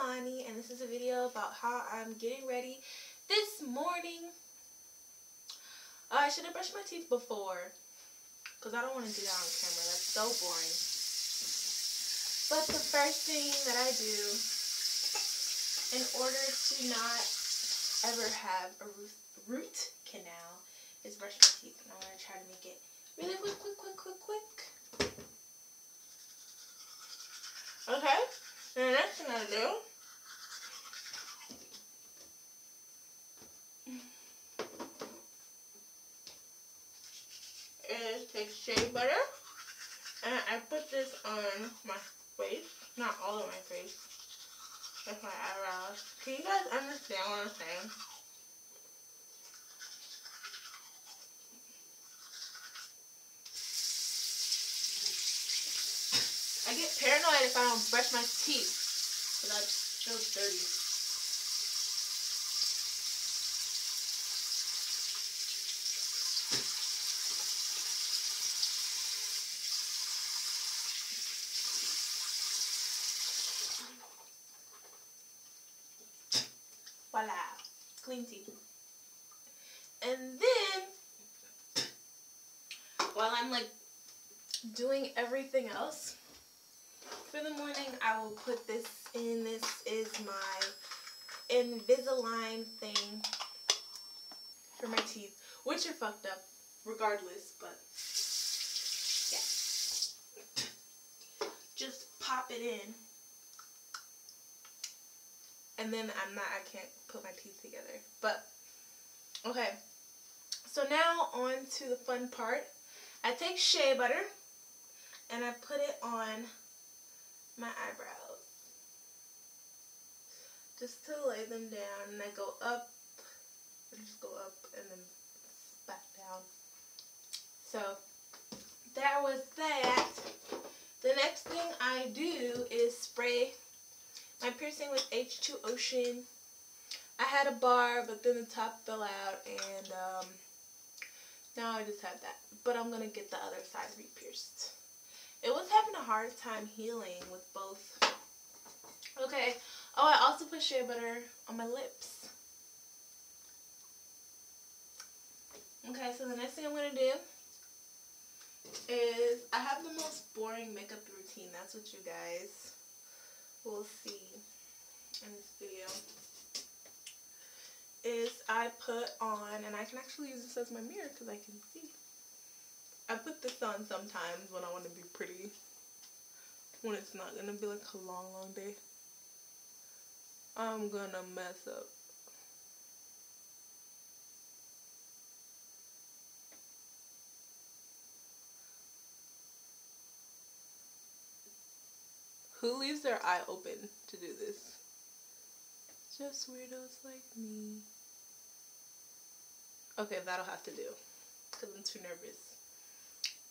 And this is a video about how I'm getting ready this morning. Uh, I should have brushed my teeth before because I don't want to do that on camera. That's so boring. But the first thing that I do in order to not ever have a root canal is brush my teeth. And I'm going to try to make it really quick, quick, quick, quick, quick. Okay, and the next thing I do is take shea butter and I put this on my face, not all of my face, just my eyebrows. Can you guys understand what I'm saying? I get paranoid if I don't brush my teeth. Because I feel dirty. Voila. Clean teeth. And then, while I'm like doing everything else, for the morning, I will put this in. This is my Invisalign thing for my teeth, which are fucked up regardless, but yeah. Just pop it in. And then I'm not, I can't put my teeth together. But, okay. So now on to the fun part. I take shea butter and I put it on my eyebrows. Just to lay them down and I go up, I just go up and then back down. So that was that. The next thing I do is spray my piercing was H2 Ocean. I had a bar, but then the top fell out, and um, now I just have that. But I'm going to get the other side re-pierced. It was having a hard time healing with both. Okay. Oh, I also put shea butter on my lips. Okay, so the next thing I'm going to do is I have the most boring makeup routine. That's what you guys will see in this video. Is I put on, and I can actually use this as my mirror because I can see. I put this on sometimes when I want to be pretty. When it's not going to be like a long, long day. I'm going to mess up. Who leaves their eye open to do this? Just weirdos like me. Okay, that'll have to do. Because I'm too nervous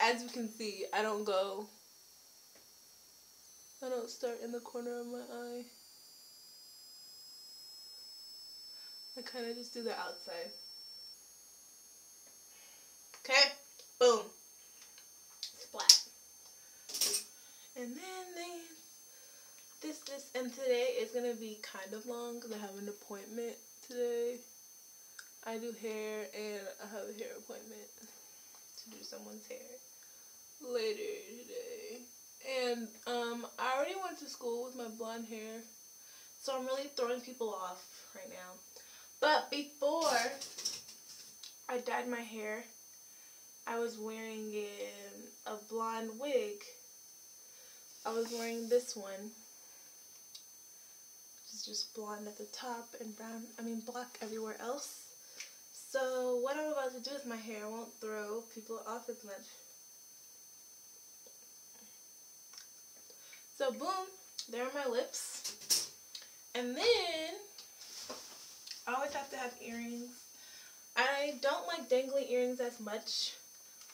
as you can see, I don't go, I don't start in the corner of my eye. I kind of just do the outside. Okay, boom, splat. And then they, this, this, and today is going to be kind of long because I have an appointment today. I do hair and I have a hair appointment to do someone's hair later today. And um, I already went to school with my blonde hair, so I'm really throwing people off right now. But before I dyed my hair, I was wearing a blonde wig. I was wearing this one. Is just blonde at the top and brown, I mean black everywhere else. So what I'm about to do with my hair won't throw people off as much. So boom, there are my lips. And then, I always have to have earrings. I don't like dangly earrings as much,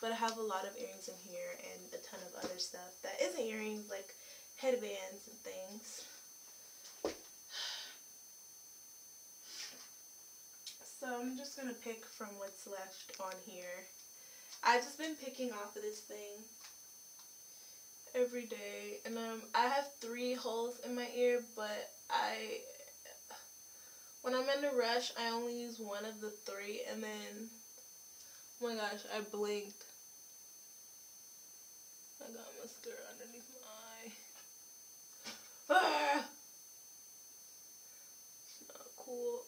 but I have a lot of earrings in here and a ton of other stuff that isn't earrings, like headbands and things. So I'm just going to pick from what's left on here. I've just been picking off of this thing every day and um I have three holes in my ear but I, when I'm in a rush, I only use one of the three and then, oh my gosh, I blinked. I got mascara underneath my eye. Ah! It's not cool.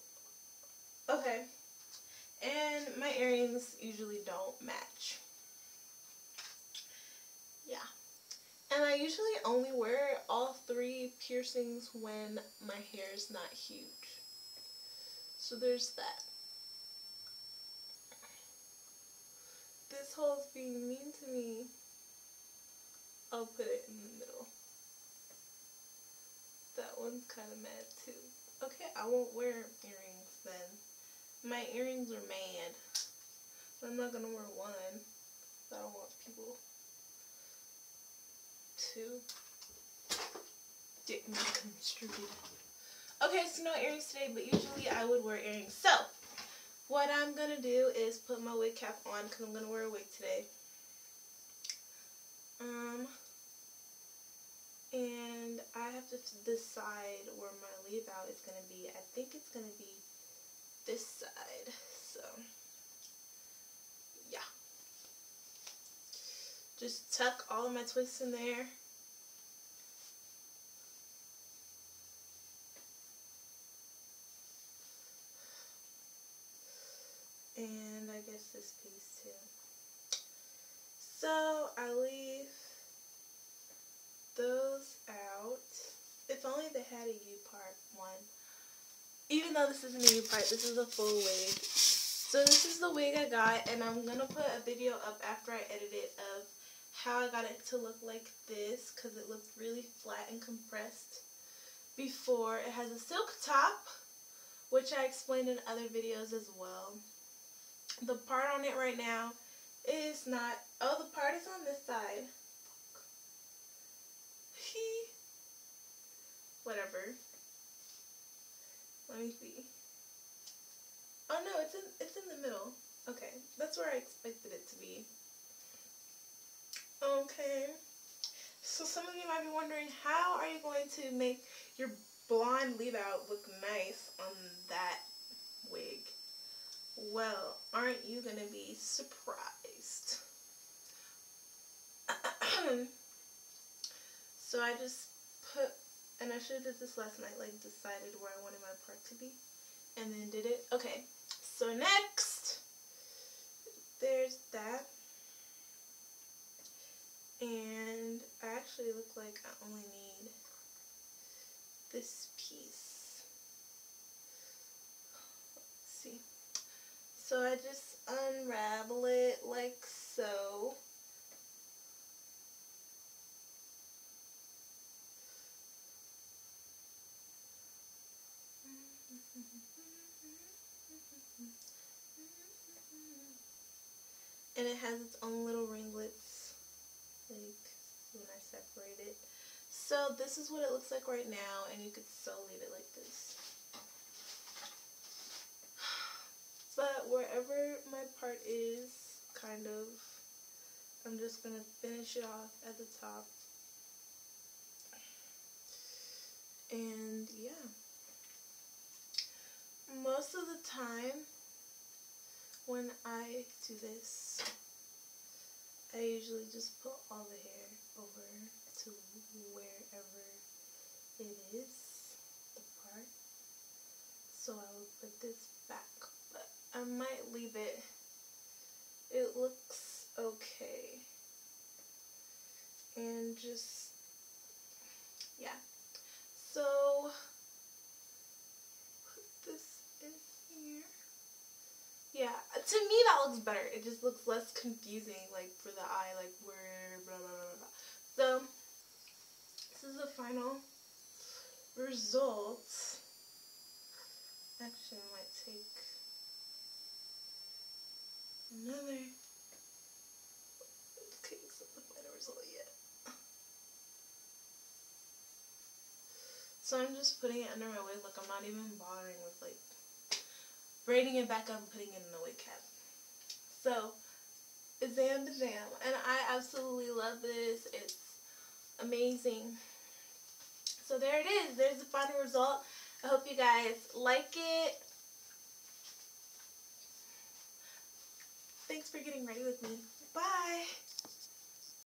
Okay. And my earrings usually don't match. Yeah. And I usually only wear all three piercings when my hair is not huge. So there's that. This hole's being mean to me. I'll put it in the middle. That one's kind of mad too. Okay, I won't wear earrings then. My earrings are mad. I'm not gonna wear one. I don't want people to get misconstrued. Okay, so no earrings today, but usually I would wear earrings. So, what I'm gonna do is put my wig cap on because I'm gonna wear a wig today. Um, and I have to decide where my leave out is gonna be. I think it's gonna be this side. So, yeah. Just tuck all of my twists in there. And I guess this piece too. So I leave those out. If only they had a U part one even though this a new part, this is a full wig. So this is the wig I got, and I'm going to put a video up after I edit it of how I got it to look like this, because it looked really flat and compressed before. It has a silk top, which I explained in other videos as well. The part on it right now is not, oh, the part is on this side. Whatever. Let me see. Oh no, it's in it's in the middle. Okay, that's where I expected it to be. Okay. So some of you might be wondering, how are you going to make your blonde leave out look nice on that wig? Well, aren't you going to be surprised? so I just and I should have did this last night, like decided where I wanted my part to be. And then did it. Okay, so next, there's that. And I actually look like I only need this piece. Let's see. So I just unravel it like so. And it has its own little ringlets, like when I separate it. So this is what it looks like right now, and you could so leave it like this. But wherever my part is, kind of, I'm just going to finish it off at the top. And yeah. Most of the time, when I do this, I usually just put all the hair over to wherever it is, the part. So I will put this back, but I might leave it. It looks okay. And just, yeah. So, Yeah, to me looks better. It just looks less confusing, like for the eye, like where blah blah blah blah. So this is the final result. Actually, I might take another. Okay, so the final result yet. So I'm just putting it under my wig, like I'm not even bothering with like braiding it back up and putting it in the wig cap. So, Zam Jam. And I absolutely love this. It's amazing. so there it is. There's the final result. I hope you guys like it. Thanks for getting ready with me. Bye.